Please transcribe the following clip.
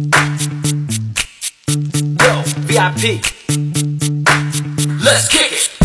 Yo, VIP. Let's kick it.